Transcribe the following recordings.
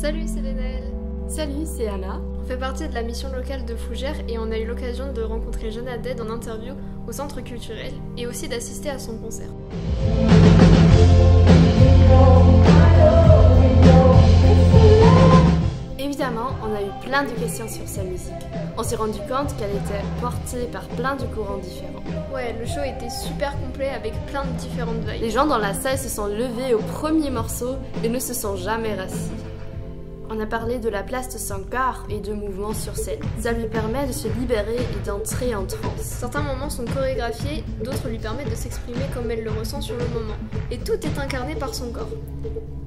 Salut, c'est Lénaël. Salut, c'est Anna. On fait partie de la mission locale de Fougères et on a eu l'occasion de rencontrer Jeanne Aded en interview au centre culturel et aussi d'assister à son concert. Évidemment, on a eu plein de questions sur sa musique. On s'est rendu compte qu'elle était portée par plein de courants différents. Ouais, le show était super complet avec plein de différentes vagues. Les gens dans la salle se sont levés au premier morceau et ne se sont jamais rassis. On a parlé de la place de son corps et de mouvements sur scène. Ça lui permet de se libérer et d'entrer en transe. Certains moments sont chorégraphiés, d'autres lui permettent de s'exprimer comme elle le ressent sur le moment. Et tout est incarné par son corps.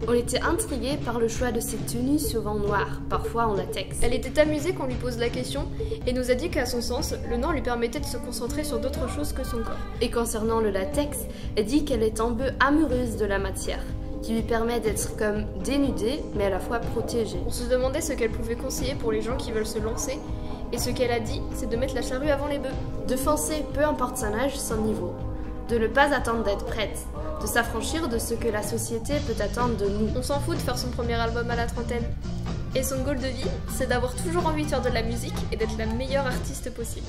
On était intrigués par le choix de ses tenues souvent noires, parfois en latex. Elle était amusée qu'on lui pose la question et nous a dit qu'à son sens, le noir lui permettait de se concentrer sur d'autres choses que son corps. Et concernant le latex, elle dit qu'elle est un peu amoureuse de la matière qui lui permet d'être comme dénudée mais à la fois protégée. On se demandait ce qu'elle pouvait conseiller pour les gens qui veulent se lancer et ce qu'elle a dit, c'est de mettre la charrue avant les bœufs. De foncer, peu importe son âge, son niveau. De ne pas attendre d'être prête. De s'affranchir de ce que la société peut attendre de nous. On s'en fout de faire son premier album à la trentaine. Et son goal de vie, c'est d'avoir toujours envie de faire de la musique et d'être la meilleure artiste possible.